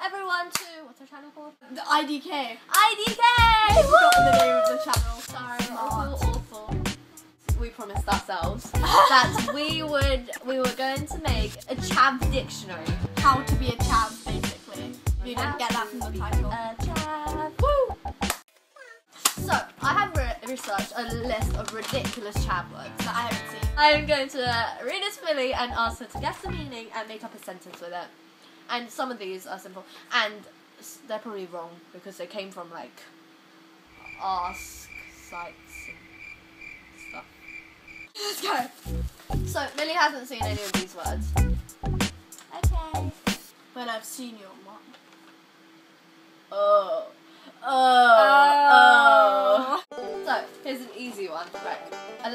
Everyone to what's our channel called? The IDK. IDK. Forgotten the name of the channel. Sorry, Smart. awful, awful. We promised ourselves that we would we were going to make a chav dictionary. How to be a chav, basically. You didn't get that from the title. A chav. Woo! So I have re- researched a list of ridiculous chav words. that I haven't seen. I am going to uh, read it to Millie and ask her to guess the meaning and make up a sentence with it. And some of these are simple, and they're probably wrong because they came from like ask sites and stuff. Let's go. So Millie hasn't seen any of these words. Okay. Well, I've seen your mom. Oh.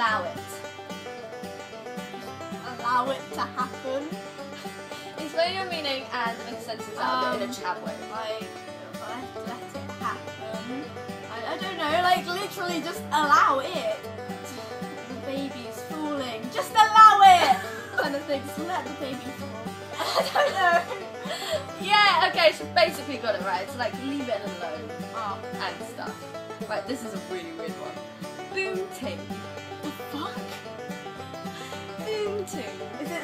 Allow it. Allow it to happen. Explain your meaning and make sentence out of it in a Um, chat way. Like, let, let it happen. I, I don't know, like literally just allow it. The baby's falling. Just allow it! kind of thing. Just let the baby fall. I don't know. Yeah, okay, she basically got it right. It's like leave it alone Oh, and stuff. Right, this is a really weird one. Boom ting.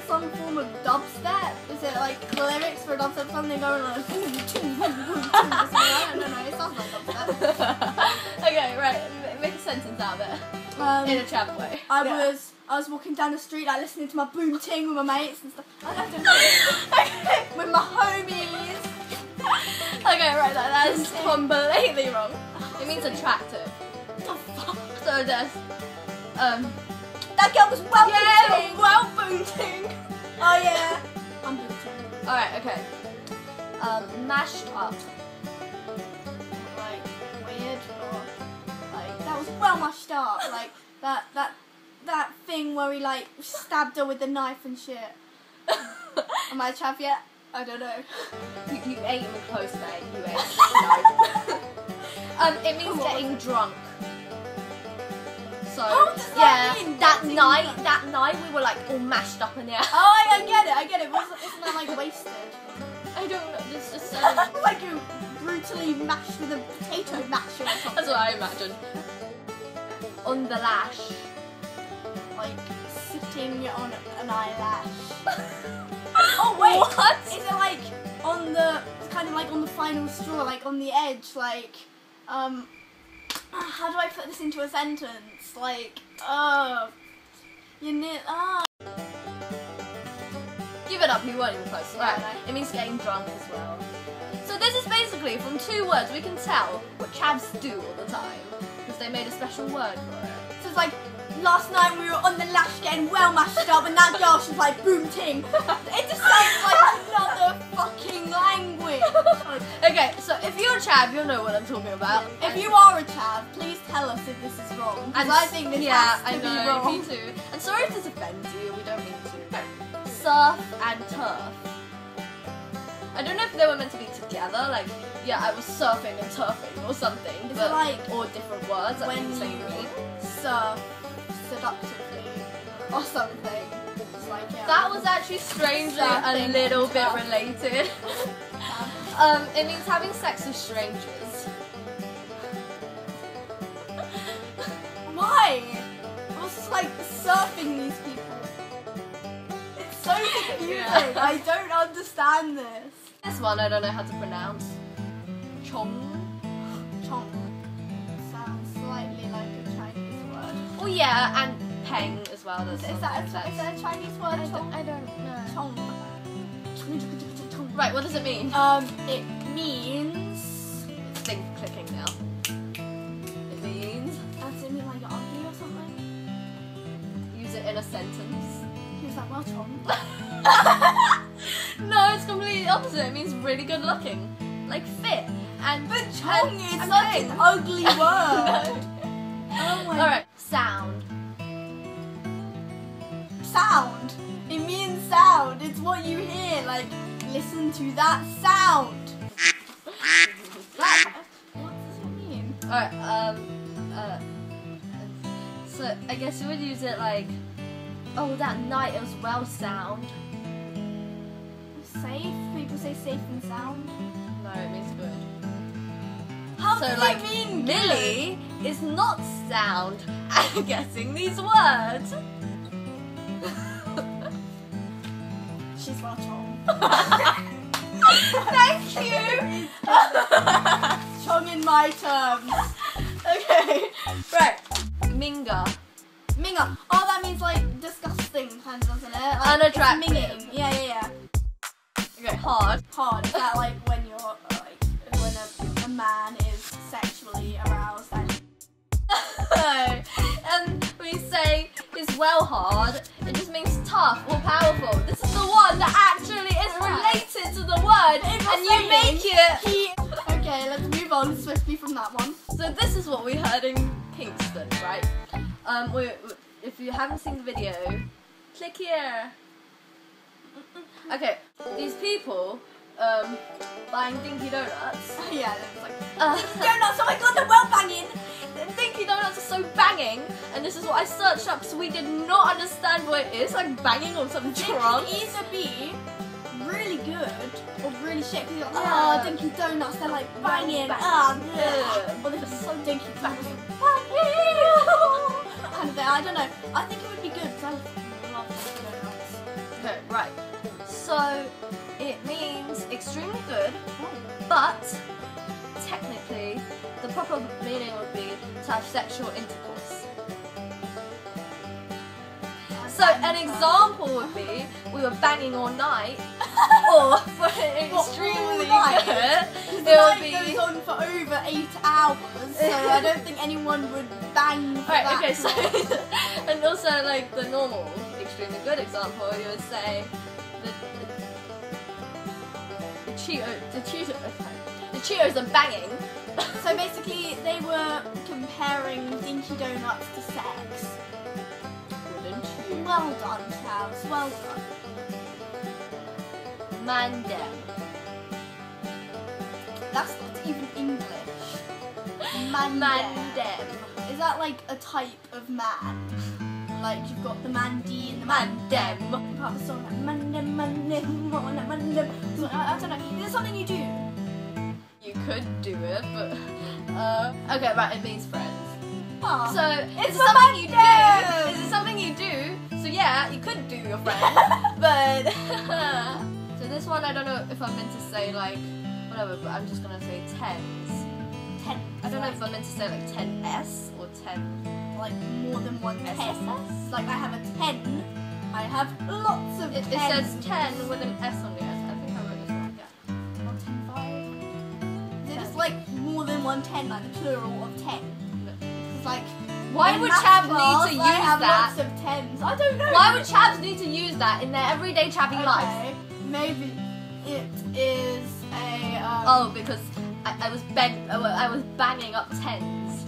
Some form of dubstep? Is it like lyrics for a dubstep song? They go like boom, ting, boom, boom, something. I don't know. It sounds like dubstep. okay, right, make a sentence out of it. Um, In a chat way. I Yeah. was I was walking down the street like listening to my boom ting with my mates and stuff. I don't know. with my homies. Okay, right, that, that is completely wrong. It means attractive. The fuck? So there's, um, That girl was well Yeah, boom ting. well boom ting. Oh yeah. I'm boom ting. Alright, okay. Um, mashed up. Like weird or like that was well mashed up. Like that that that thing where he like stabbed her with the knife and shit. Am I a chav yet? I don't know. You, you ate me close, mate. You ate. Um, it means getting drunk. So How does that yeah, mean, that night, that night we were like all mashed up in there. Oh, I, I get it. I get it. Wasn't, isn't that like wasted? I don't know. It's just like you brutally mashed with a potato masher or something. That's what I imagine. On the lash. Like sitting on an eyelash. oh wait, What? Is it like on the kind of like on the final straw, like on the edge, like um? How do I put this into a sentence? Like, uh, you need ah. Give it up. You weren't even close. Right. It means getting drunk as well. So this is basically from two words we can tell what chavs do all the time because they made a special word for it. So it's like last night we were on the lash getting well mashed up, and that girl she's like boom ting. It just sounds like Okay, so if you're a chav, you'll know what I'm talking about. If you are a chav, please tell us if this is wrong. Because I think this yeah, has to I be know, wrong. me too. And sorry if this offends you, we don't mean to. Surf and turf. I don't know if they were meant to be together, like, yeah, I was surfing and turfing or something, but, like or different words when mean you thing. surf seductively or something? It's like yeah. That was actually strangely a little bit related. um, it means having sex with strangers. Why? I was just like surfing these people. It's so confusing. Yeah. I don't understand this. This one I don't know how to pronounce. Chong. Chong sounds slightly like a Chinese word. Oh yeah, and peng as well. Is, That's is that a, is that a Chinese word? I Chong. don't, I don't know. Chong. Chong. Chong. Chong. Right, what does it mean? Um, it means. It's thing clicking now. It means Does it mean like you're ugly or something? use it in a sentence. He was like, well, Chong. no, it's completely opposite. It means really good looking, like fit and. But Chong and- is and such an ugly word. no. Oh my All right, sound. Sound. It means sound. It's what you hear. Like, listen to that sound. That, what does it mean? All right, um, uh, So I guess you would use it like, oh, that night it was well sound. Safe. People say safe and sound. No, it means good. How so like mean Millie is not sound at guessing these words. Thank you. Chong in my terms. okay, right. Minga. Minga. Oh, that means like disgusting, kind of, doesn't it? Like, Unattractive. Minging. Yeah, yeah, yeah. Okay, hard. Hard. Is that like when you're uh, like when a, a man is sexually aroused and and we say is well hard, it just means tough or powerful. This is the one that actually is related to the word, and you're make it. he. Okay, let's move on swiftly from that one. So this is what we heard in Kingston, right? Um, we, if you haven't seen the video, click here. Okay, these people um, buying Dinky Donuts. yeah, it was like Uh, donuts. Oh my god, they're well banging. Dinky Donuts are so banging, and this is what I searched up, so we did not understand what it is, like banging on some It trunk. can either be really good or really shit. Because you're like, Yeah. oh, dinky donuts, they're like banging. Bang. Ah, Yeah. yeah. Well, they're so dinky banging. and then, I don't know. I think it would be good because I love dinky donuts. Okay, right. So it means extremely good, but technically the proper meaning would be to have sexual intercourse. So an example would be we were banging all night, or for extremely good, it would be. goes on for over eight hours, so I don't think anyone would bang for that okay, so and also like the normal, extremely good example, you would say the the, the Cheeto, the Cheeto, the Cheetos are banging. So basically, they were comparing dinky donuts to sex. Wouldn't you? Well done, Charles. Well done. Mandem. That's not even English. Mandem. Mandem. Is that like a type of man? Like you've got the Mandy and the man. Mandem. Part of the song like Mandem, Mandem, Mandem, I, don't know. Is it something you do? You could do it, but uh, okay, right. It means friends. Oh. So It's is it something you do? Is it something you do? So yeah, you could do your friend, but so this one I don't know if I'm meant to say like whatever, but I'm just gonna say tens. ten. I don't know if I'm meant to say like ten S or ten. like more than one ten. SSS? Like I have a ten. I have lots of It, it says ten with an S on the S. I think I wrote this wrong. Yeah. Or ten five. Is it just like more than one ten, like the plural of ten? It's like Why in would class, need to I use have that? lots of tens. I don't know. Why would Chavs need to use that in their everyday chavvy life? Maybe it is a. Oh, um, because I, I was bang, I was banging up tens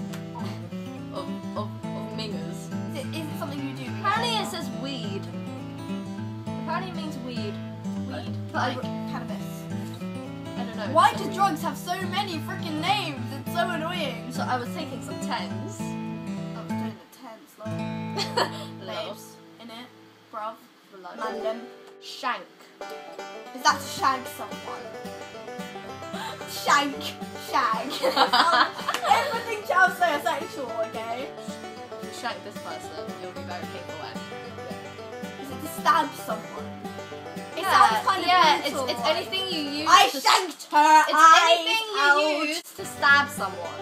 of of, of mingers. Is it, is it something you do? Apparently it says weed. Apparently it means weed. weed, But I- like cannabis. I don't know. Why So- do drugs have so many freaking names? It's so annoying. So I was taking some tens. I was doing the tens, like Love. babes in it, bruv, mandem. Shank. Is that to shag someone? Shank, shag. Um, everything Charles say is sexual, okay? If you shank this person, you'll be very and Is it to stab someone? It yeah, kind of yeah, it's, it's anything you use I to shanked her It's anything you out. use to stab someone.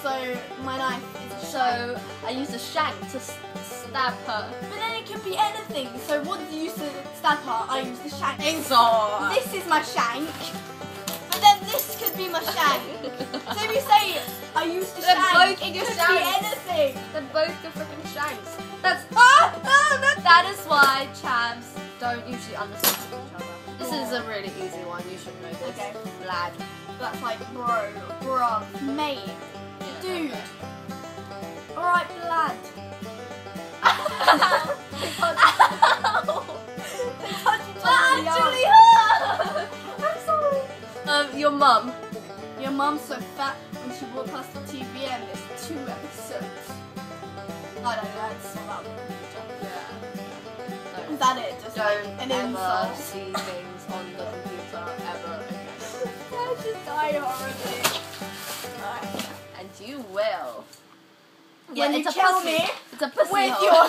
So my knife is a shank. So I use a shank to stab her. But then it could be anything. So what did you use to stab her? I used the shank. Exor. This is my shank. But then this could be my shank. so if you say I used the They're shank, both it your could shanks. be anything. They're both the freaking shanks. That's ah, ah, that, that is why chavs don't usually understand each other. This is a really easy one. You should know this. Okay. Lad. That's like bro, bro, mate, Yeah, dude. okay. Alright, lad. That actually hurt. I'm sorry. Um, your mum. Mum's so fat when she walked past the TV and There's two episodes. I don't know. It's about. Yeah. Is that it? Just Don't an ever insult. see things on the computer ever again. I just die horribly. Alright. And you will. Yeah, Well, you it's a kill pussy. me It's a pussy with hole. your